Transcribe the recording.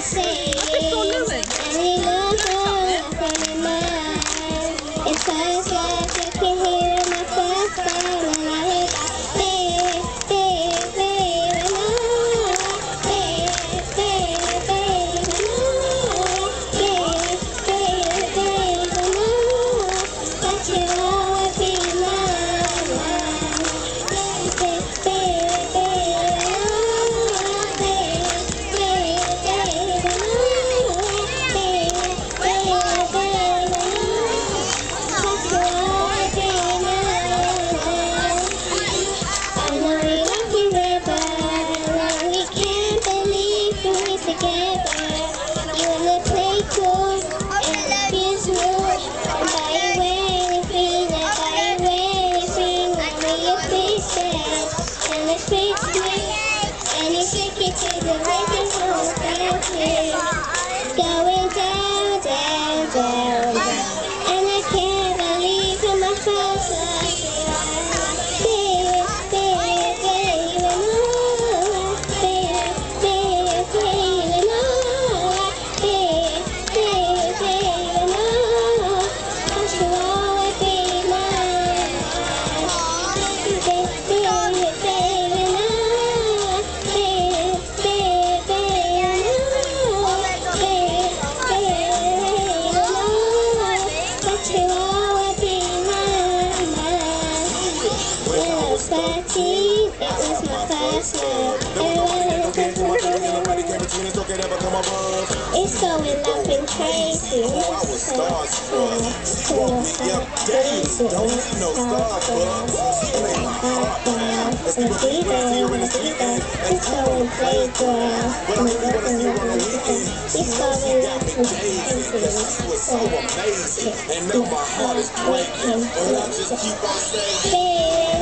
say my face. It's going up and crazy. Oh, I was starstruck. Woke me up. Don't need no Starbucks. Play my heart down. Do a deep end. It's going crazy. she was so amazing. And now my heart is breaking. But I just keep on saying.